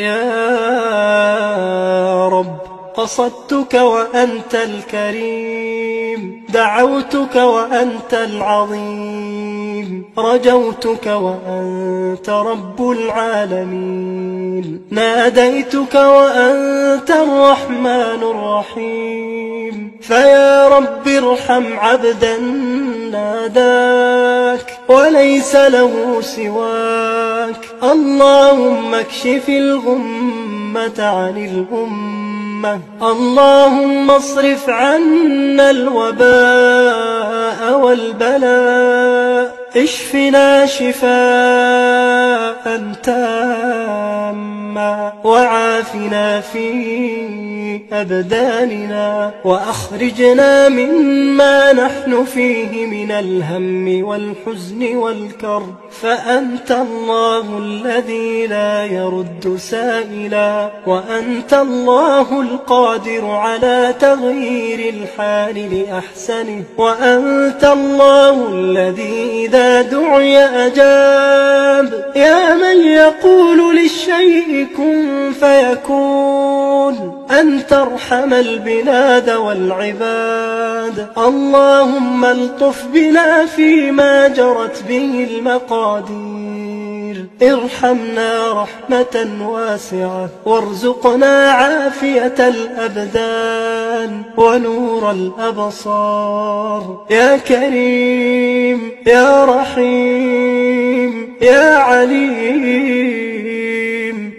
يا رب قصدتك وأنت الكريم دعوتك وأنت العظيم رجوتك وأنت رب العالمين ناديتك وأنت الرحمن الرحيم فيا رب ارحم عبدا ناداك وليس له سواك. اللهم اكشف الغمة عن الأمة. اللهم اصرف عنا الوباء والبلاء. اشفنا شفاء تاما وعافنا في أبداننا وأخرجنا مما نحن فيه من الهم والحزن والكرب فأنت الله الذي لا يرد سائلا وأنت الله القادر على تغيير الحال لأحسنه وأنت الله الذي إذا دعي أجاب يا من يقول للشيء كن فيكون أن ترحم البلاد والعباد اللهم الطف بنا فيما جرت به المقادير ارحمنا رحمة واسعة وارزقنا عافية الأبدان ونور الأبصار. يا كريم يا رحيم يا عليم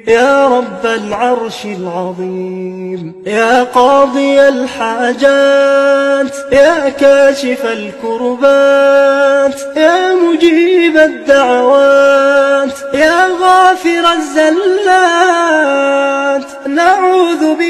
يا رب العرش العظيم. يا قاضي الحاجات يا كاشف الكربات يا مجيب الدعوات يا غافر الزلات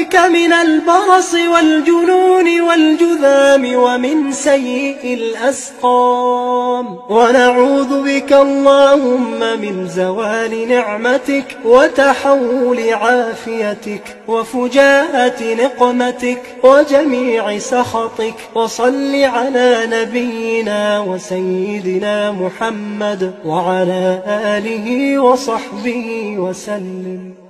بك من البرص والجنون والجذام ومن سيء الأسقام. ونعوذ بك اللهم من زوال نعمتك وتحول عافيتك وفجاءة نقمتك وجميع سخطك. وصل على نبينا وسيدنا محمد وعلى آله وصحبه وسلم.